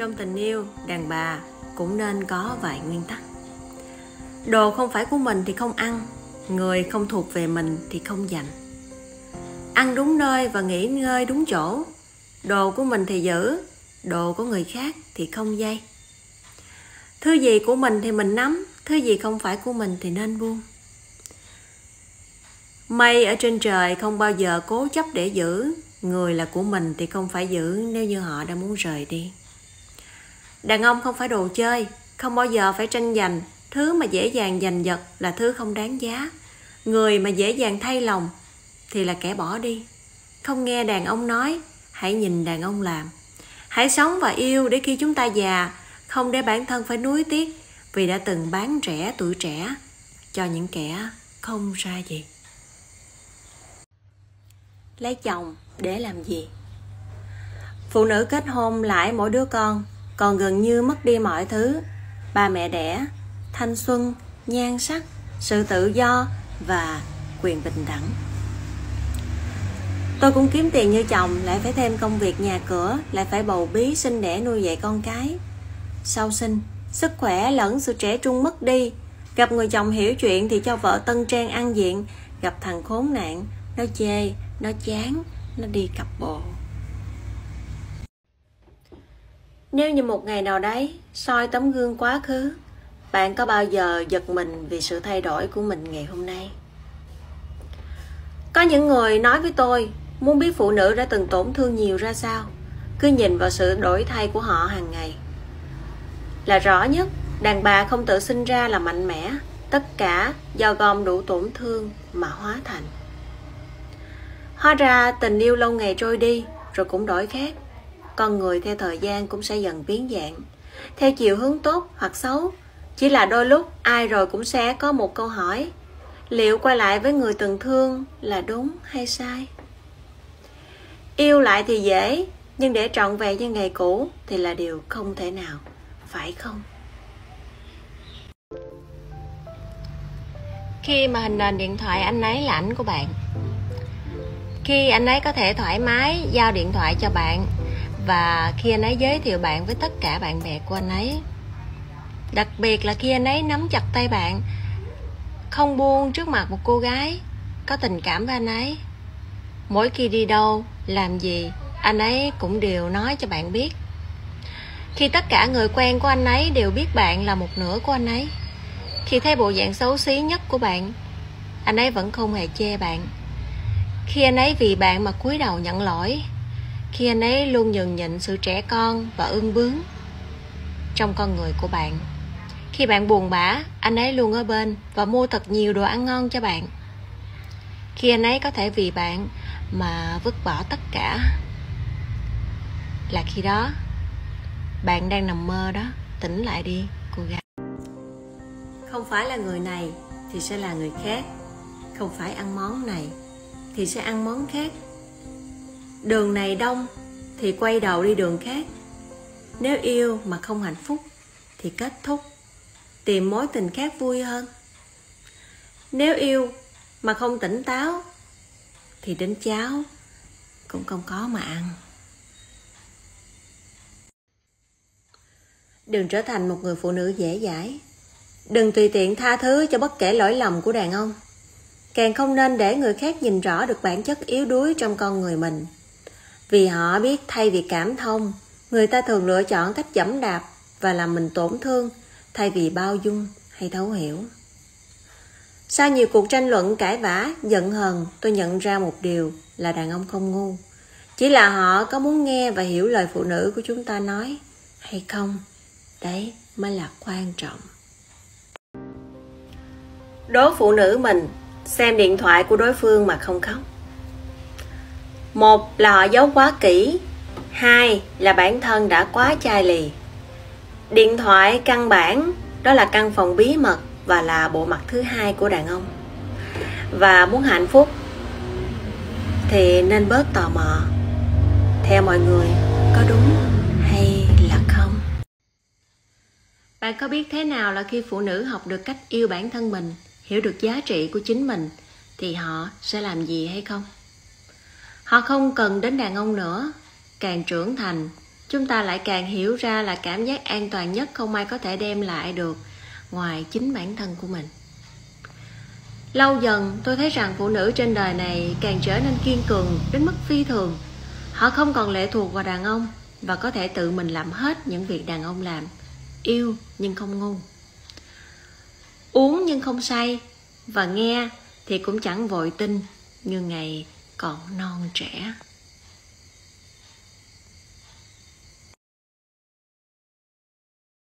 trong tình yêu, đàn bà cũng nên có vài nguyên tắc. Đồ không phải của mình thì không ăn, người không thuộc về mình thì không dành. Ăn đúng nơi và nghỉ ngơi đúng chỗ, đồ của mình thì giữ, đồ của người khác thì không dây. Thứ gì của mình thì mình nắm, thứ gì không phải của mình thì nên buông. Mây ở trên trời không bao giờ cố chấp để giữ, người là của mình thì không phải giữ nếu như họ đã muốn rời đi đàn ông không phải đồ chơi, không bao giờ phải tranh giành. Thứ mà dễ dàng giành giật là thứ không đáng giá. Người mà dễ dàng thay lòng thì là kẻ bỏ đi. Không nghe đàn ông nói, hãy nhìn đàn ông làm. Hãy sống và yêu để khi chúng ta già, không để bản thân phải nuối tiếc vì đã từng bán rẻ tuổi trẻ cho những kẻ không ra gì. Lấy chồng để làm gì? Phụ nữ kết hôn lại mỗi đứa con còn gần như mất đi mọi thứ. Ba mẹ đẻ, thanh xuân, nhan sắc, sự tự do và quyền bình đẳng. Tôi cũng kiếm tiền như chồng, lại phải thêm công việc nhà cửa, lại phải bầu bí sinh đẻ nuôi dạy con cái. Sau sinh, sức khỏe lẫn sự trẻ trung mất đi. Gặp người chồng hiểu chuyện thì cho vợ tân trang ăn diện. Gặp thằng khốn nạn, nó chê, nó chán, nó đi cặp bộ. Nếu như một ngày nào đấy, soi tấm gương quá khứ, bạn có bao giờ giật mình vì sự thay đổi của mình ngày hôm nay? Có những người nói với tôi, muốn biết phụ nữ đã từng tổn thương nhiều ra sao? Cứ nhìn vào sự đổi thay của họ hàng ngày. Là rõ nhất, đàn bà không tự sinh ra là mạnh mẽ, tất cả do gom đủ tổn thương mà hóa thành. Hóa ra tình yêu lâu ngày trôi đi, rồi cũng đổi khác con người theo thời gian cũng sẽ dần biến dạng. Theo chiều hướng tốt hoặc xấu, chỉ là đôi lúc ai rồi cũng sẽ có một câu hỏi, liệu quay lại với người từng thương là đúng hay sai? Yêu lại thì dễ, nhưng để trọn vẹn như ngày cũ thì là điều không thể nào, phải không? Khi mà hình nền điện thoại anh ấy là ảnh của bạn. Khi anh ấy có thể thoải mái giao điện thoại cho bạn và khi anh ấy giới thiệu bạn với tất cả bạn bè của anh ấy, đặc biệt là khi anh ấy nắm chặt tay bạn, không buông trước mặt một cô gái có tình cảm với anh ấy. Mỗi khi đi đâu, làm gì, anh ấy cũng đều nói cho bạn biết. Khi tất cả người quen của anh ấy đều biết bạn là một nửa của anh ấy, khi thấy bộ dạng xấu xí nhất của bạn, anh ấy vẫn không hề chê bạn. Khi anh ấy vì bạn mà cúi đầu nhận lỗi khi anh ấy luôn nhường nhịn sự trẻ con và ương bướng trong con người của bạn. Khi bạn buồn bã, anh ấy luôn ở bên và mua thật nhiều đồ ăn ngon cho bạn. Khi anh ấy có thể vì bạn mà vứt bỏ tất cả, là khi đó bạn đang nằm mơ đó. Tỉnh lại đi, cô gái. Không phải là người này thì sẽ là người khác. Không phải ăn món này thì sẽ ăn món khác đường này đông thì quay đầu đi đường khác. Nếu yêu mà không hạnh phúc thì kết thúc. Tìm mối tình khác vui hơn. Nếu yêu mà không tỉnh táo thì đến cháo cũng không có mà ăn. Đừng trở thành một người phụ nữ dễ dãi. Đừng tùy tiện tha thứ cho bất kể lỗi lầm của đàn ông. Càng không nên để người khác nhìn rõ được bản chất yếu đuối trong con người mình vì họ biết thay vì cảm thông, người ta thường lựa chọn cách dẫm đạp và làm mình tổn thương, thay vì bao dung hay thấu hiểu. Sau nhiều cuộc tranh luận cãi vã, giận hờn, tôi nhận ra một điều là đàn ông không ngu. Chỉ là họ có muốn nghe và hiểu lời phụ nữ của chúng ta nói hay không, đấy mới là quan trọng. Đố phụ nữ mình, xem điện thoại của đối phương mà không khóc một là họ giấu quá kỹ. Hai là bản thân đã quá chai lì. Điện thoại, căn bản, đó là căn phòng bí mật và là bộ mặt thứ hai của đàn ông. Và muốn hạnh phúc, thì nên bớt tò mò. Theo mọi người, có đúng hay là không? Bạn có biết thế nào là khi phụ nữ học được cách yêu bản thân mình, hiểu được giá trị của chính mình, thì họ sẽ làm gì hay không? Họ không cần đến đàn ông nữa. Càng trưởng thành, chúng ta lại càng hiểu ra là cảm giác an toàn nhất không ai có thể đem lại được ngoài chính bản thân của mình. Lâu dần, tôi thấy rằng phụ nữ trên đời này càng trở nên kiên cường đến mức phi thường. Họ không còn lệ thuộc vào đàn ông và có thể tự mình làm hết những việc đàn ông làm. Yêu nhưng không ngu. Uống nhưng không say. Và nghe thì cũng chẳng vội tin như ngày còn non trẻ.